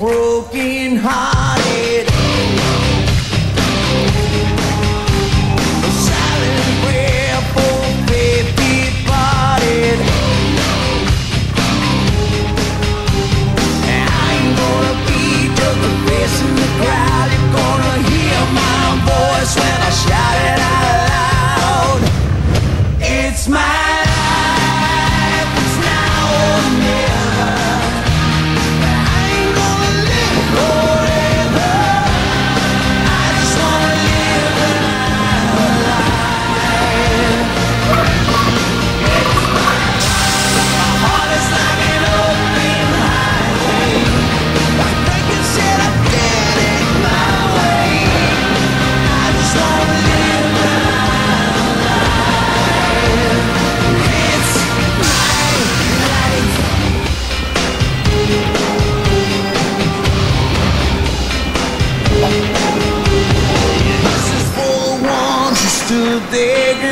broken heart. This is for the ones who stood there.